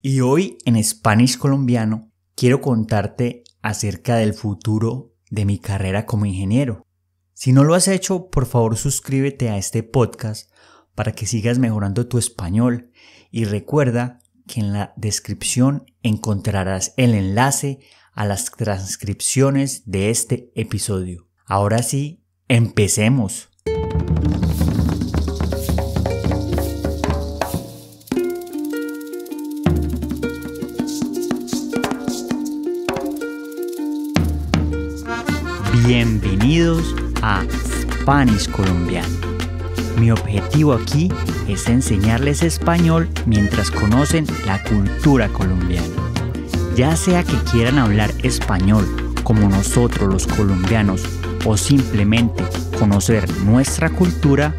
Y hoy en Spanish colombiano quiero contarte acerca del futuro de mi carrera como ingeniero. Si no lo has hecho, por favor suscríbete a este podcast para que sigas mejorando tu español y recuerda que en la descripción encontrarás el enlace a las transcripciones de este episodio. Ahora sí, empecemos. Bienvenidos a Spanish Colombiano. Mi objetivo aquí es enseñarles español mientras conocen la cultura colombiana. Ya sea que quieran hablar español como nosotros los colombianos o simplemente conocer nuestra cultura,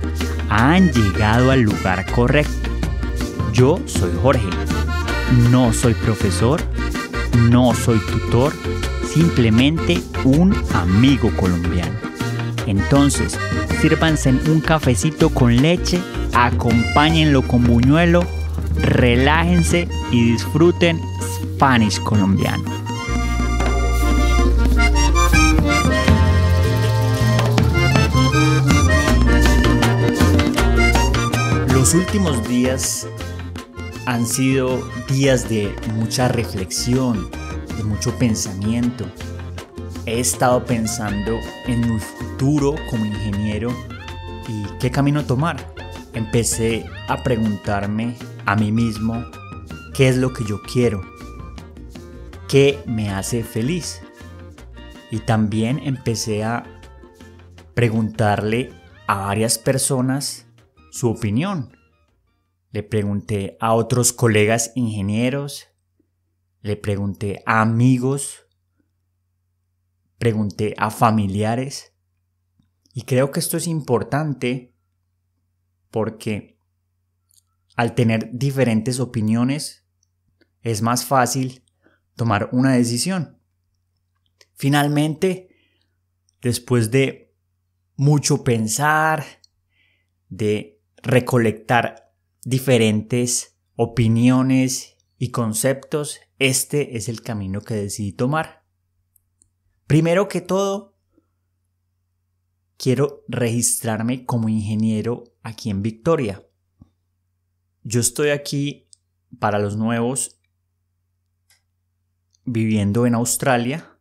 han llegado al lugar correcto. Yo soy Jorge. No soy profesor, no soy tutor, simplemente un amigo colombiano. Entonces, sírvanse un cafecito con leche, acompáñenlo con buñuelo, relájense y disfruten Spanish colombiano. Los últimos días han sido días de mucha reflexión, mucho pensamiento. He estado pensando en mi futuro como ingeniero y qué camino tomar. Empecé a preguntarme a mí mismo qué es lo que yo quiero, qué me hace feliz. Y también empecé a preguntarle a varias personas su opinión. Le pregunté a otros colegas ingenieros, le pregunté a amigos, pregunté a familiares y creo que esto es importante porque al tener diferentes opiniones es más fácil tomar una decisión. Finalmente, después de mucho pensar, de recolectar diferentes opiniones y conceptos, este es el camino que decidí tomar. Primero que todo, quiero registrarme como ingeniero aquí en Victoria. Yo estoy aquí para los nuevos viviendo en Australia.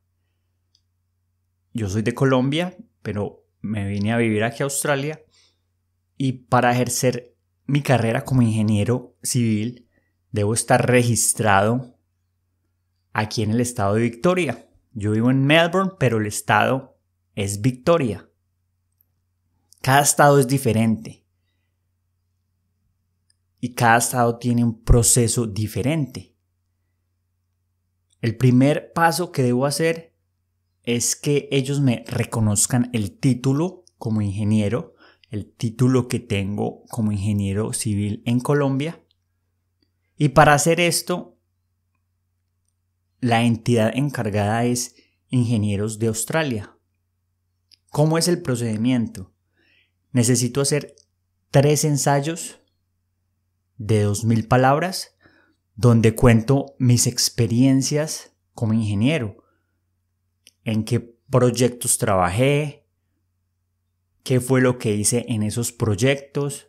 Yo soy de Colombia, pero me vine a vivir aquí a Australia y para ejercer mi carrera como ingeniero civil debo estar registrado aquí en el estado de Victoria. Yo vivo en Melbourne, pero el estado es Victoria. Cada estado es diferente. Y cada estado tiene un proceso diferente. El primer paso que debo hacer es que ellos me reconozcan el título como ingeniero, el título que tengo como ingeniero civil en Colombia. Y para hacer esto, la entidad encargada es Ingenieros de Australia. ¿Cómo es el procedimiento? Necesito hacer tres ensayos de 2.000 palabras donde cuento mis experiencias como ingeniero, en qué proyectos trabajé, qué fue lo que hice en esos proyectos,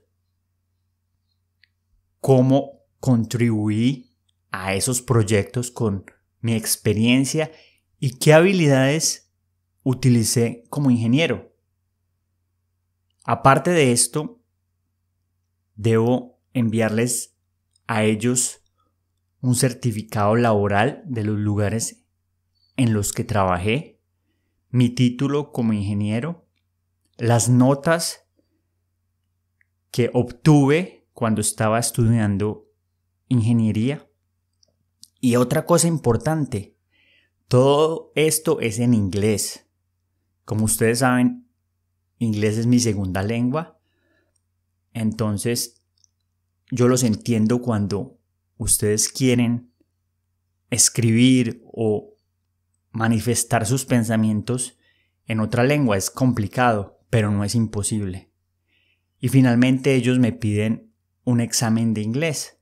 cómo contribuí a esos proyectos con mi experiencia y qué habilidades utilicé como ingeniero. Aparte de esto, debo enviarles a ellos un certificado laboral de los lugares en los que trabajé, mi título como ingeniero, las notas que obtuve cuando estaba estudiando ingeniería y otra cosa importante, todo esto es en inglés. Como ustedes saben, inglés es mi segunda lengua. Entonces, yo los entiendo cuando ustedes quieren escribir o manifestar sus pensamientos en otra lengua. Es complicado, pero no es imposible. Y finalmente ellos me piden un examen de inglés.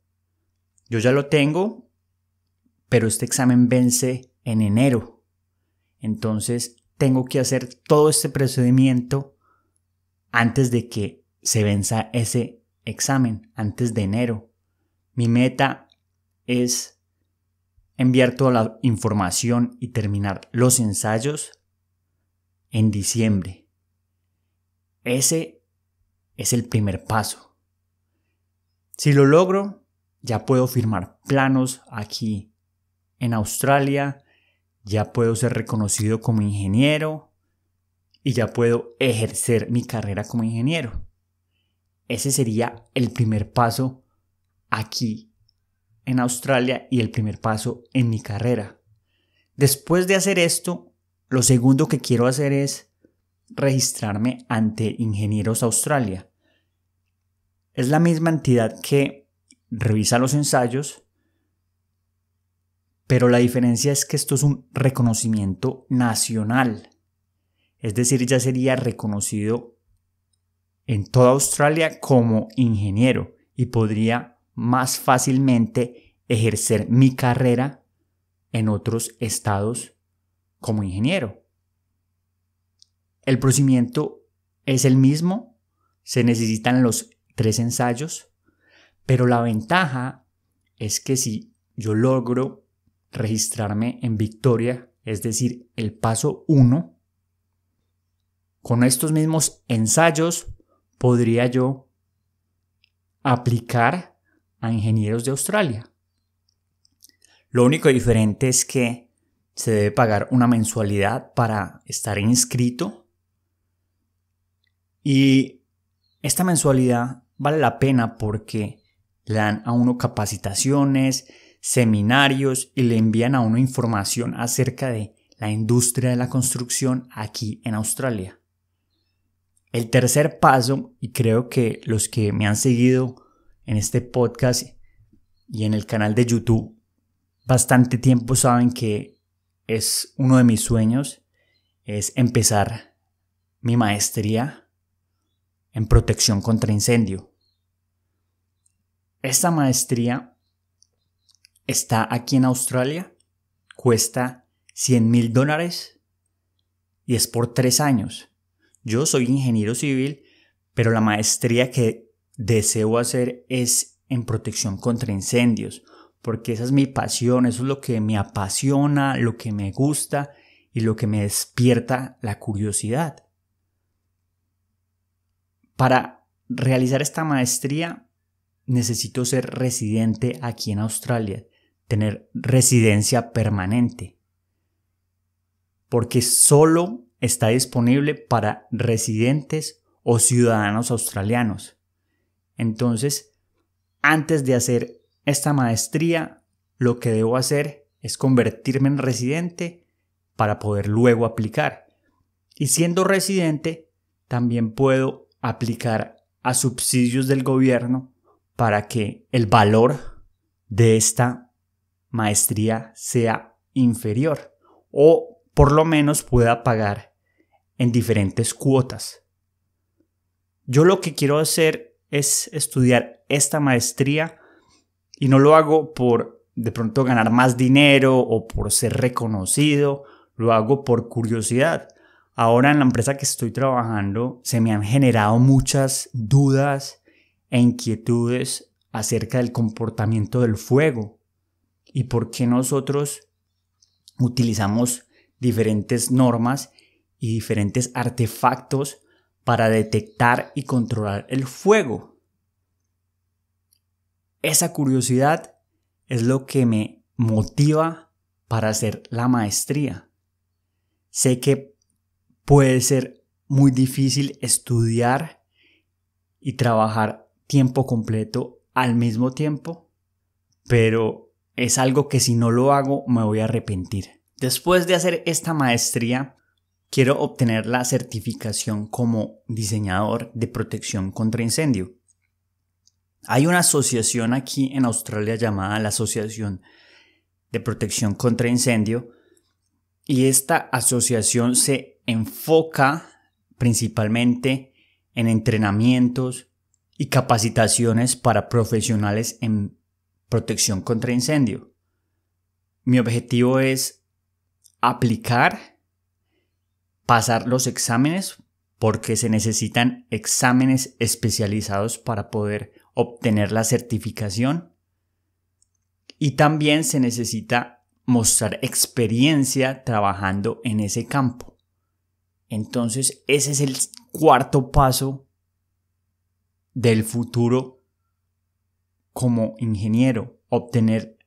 Yo ya lo tengo, pero este examen vence en enero. Entonces tengo que hacer todo este procedimiento antes de que se venza ese examen, antes de enero. Mi meta es enviar toda la información y terminar los ensayos en diciembre. Ese es el primer paso. Si lo logro, ya puedo firmar planos aquí en Australia, ya puedo ser reconocido como ingeniero y ya puedo ejercer mi carrera como ingeniero. Ese sería el primer paso aquí en Australia y el primer paso en mi carrera. Después de hacer esto, lo segundo que quiero hacer es registrarme ante Ingenieros Australia. Es la misma entidad que revisa los ensayos, pero la diferencia es que esto es un reconocimiento nacional. Es decir, ya sería reconocido en toda Australia como ingeniero y podría más fácilmente ejercer mi carrera en otros estados como ingeniero. El procedimiento es el mismo, se necesitan los tres ensayos, pero la ventaja es que si yo logro registrarme en Victoria, es decir, el paso 1, con estos mismos ensayos podría yo aplicar a ingenieros de Australia. Lo único diferente es que se debe pagar una mensualidad para estar inscrito y esta mensualidad vale la pena porque le dan a uno capacitaciones, seminarios y le envían a uno información acerca de la industria de la construcción aquí en Australia. El tercer paso, y creo que los que me han seguido en este podcast y en el canal de YouTube bastante tiempo saben que es uno de mis sueños, es empezar mi maestría en protección contra incendio. Esta maestría está aquí en Australia, cuesta 100 mil dólares y es por tres años. Yo soy ingeniero civil, pero la maestría que deseo hacer es en protección contra incendios, porque esa es mi pasión, eso es lo que me apasiona, lo que me gusta y lo que me despierta la curiosidad. Para realizar esta maestría necesito ser residente aquí en Australia, tener residencia permanente, porque solo está disponible para residentes o ciudadanos australianos. Entonces, antes de hacer esta maestría, lo que debo hacer es convertirme en residente para poder luego aplicar. Y siendo residente, también puedo aplicar a subsidios del gobierno para que el valor de esta maestría sea inferior o por lo menos pueda pagar en diferentes cuotas. Yo lo que quiero hacer es estudiar esta maestría y no lo hago por de pronto ganar más dinero o por ser reconocido, lo hago por curiosidad. Ahora en la empresa que estoy trabajando se me han generado muchas dudas e inquietudes acerca del comportamiento del fuego y por qué nosotros utilizamos diferentes normas y diferentes artefactos para detectar y controlar el fuego. Esa curiosidad es lo que me motiva para hacer la maestría. Sé que puede ser muy difícil estudiar y trabajar tiempo completo al mismo tiempo, pero es algo que si no lo hago me voy a arrepentir. Después de hacer esta maestría, quiero obtener la certificación como diseñador de protección contra incendio. Hay una asociación aquí en Australia llamada la Asociación de Protección contra Incendio y esta asociación se enfoca principalmente en entrenamientos y capacitaciones para profesionales en protección contra incendio. mi objetivo es aplicar, pasar los exámenes, porque se necesitan exámenes especializados para poder obtener la certificación. Y también se necesita mostrar experiencia trabajando en ese campo. Entonces, ese es el cuarto paso del futuro como ingeniero, obtener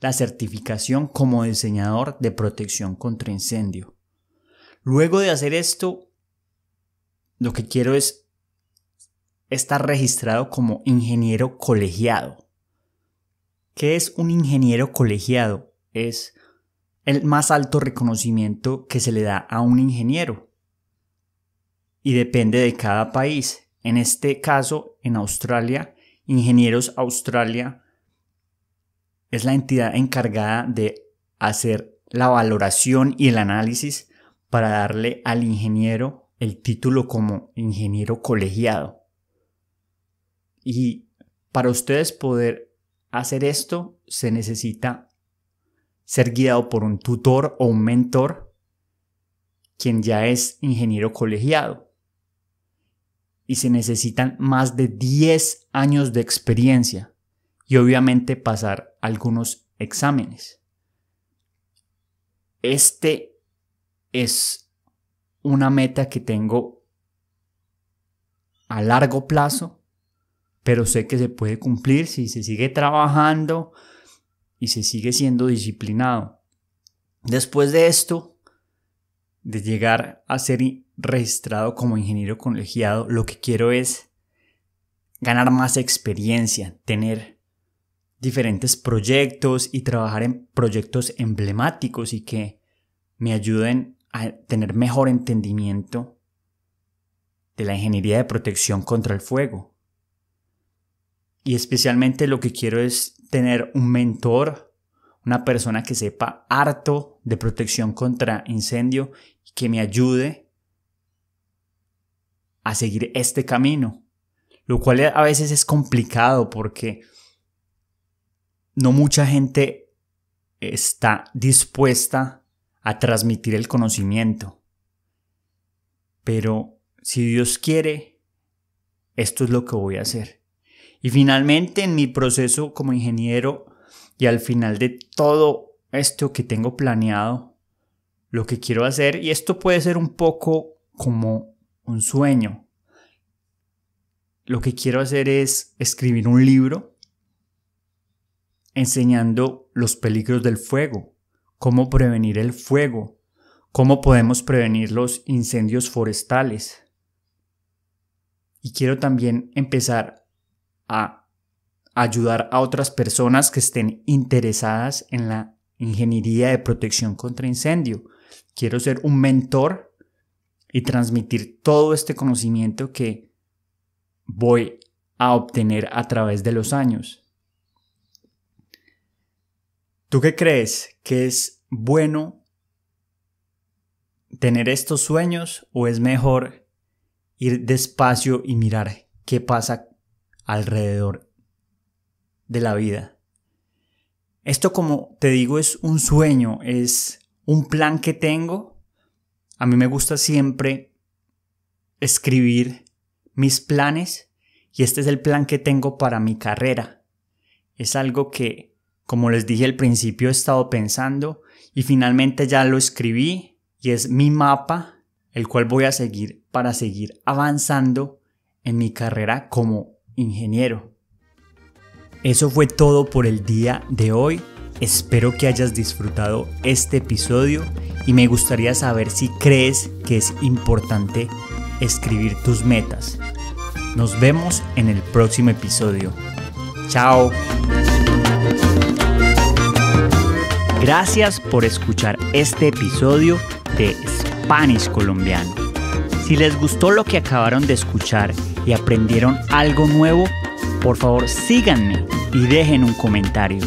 la certificación como diseñador de protección contra incendio. Luego de hacer esto, lo que quiero es estar registrado como ingeniero colegiado. ¿Qué es un ingeniero colegiado? Es el más alto reconocimiento que se le da a un ingeniero. Y depende de cada país. En este caso, en Australia, Ingenieros Australia es la entidad encargada de hacer la valoración y el análisis para darle al ingeniero el título como ingeniero colegiado. Y para ustedes poder hacer esto se necesita ser guiado por un tutor o un mentor quien ya es ingeniero colegiado y se necesitan más de 10 años de experiencia y obviamente pasar algunos exámenes. Este es una meta que tengo a largo plazo, pero sé que se puede cumplir si se sigue trabajando y se sigue siendo disciplinado. Después de esto, de llegar a ser registrado como ingeniero colegiado, lo que quiero es ganar más experiencia, tener diferentes proyectos y trabajar en proyectos emblemáticos y que me ayuden a tener mejor entendimiento de la ingeniería de protección contra el fuego. Y especialmente lo que quiero es tener un mentor, una persona que sepa harto de protección contra incendio y que me ayude a seguir este camino, lo cual a veces es complicado porque no mucha gente está dispuesta a transmitir el conocimiento. Pero si Dios quiere, esto es lo que voy a hacer. Y finalmente en mi proceso como ingeniero y al final de todo esto que tengo planeado, lo que quiero hacer, y esto puede ser un poco como un sueño. Lo que quiero hacer es escribir un libro enseñando los peligros del fuego, cómo prevenir el fuego, cómo podemos prevenir los incendios forestales. Y quiero también empezar a ayudar a otras personas que estén interesadas en la ingeniería de protección contra incendio. Quiero ser un mentor y transmitir todo este conocimiento que voy a obtener a través de los años. ¿Tú qué crees? ¿Que es bueno tener estos sueños o es mejor ir despacio y mirar qué pasa alrededor de la vida? Esto como te digo es un sueño, es un plan que tengo a mí me gusta siempre escribir mis planes y este es el plan que tengo para mi carrera. Es algo que, como les dije al principio, he estado pensando y finalmente ya lo escribí y es mi mapa, el cual voy a seguir para seguir avanzando en mi carrera como ingeniero. Eso fue todo por el día de hoy. Espero que hayas disfrutado este episodio y me gustaría saber si crees que es importante escribir tus metas. Nos vemos en el próximo episodio. Chao. Gracias por escuchar este episodio de Spanish Colombiano. Si les gustó lo que acabaron de escuchar y aprendieron algo nuevo, por favor síganme y dejen un comentario.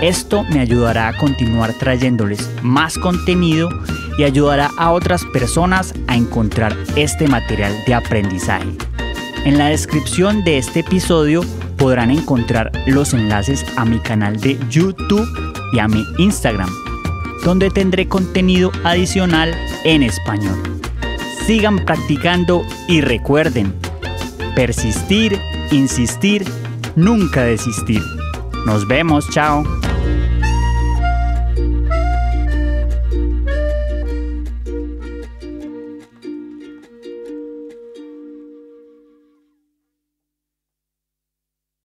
Esto me ayudará a continuar trayéndoles más contenido y ayudará a otras personas a encontrar este material de aprendizaje. En la descripción de este episodio podrán encontrar los enlaces a mi canal de YouTube y a mi Instagram, donde tendré contenido adicional en español. Sigan practicando y recuerden, persistir, insistir, nunca desistir. Nos vemos, chao.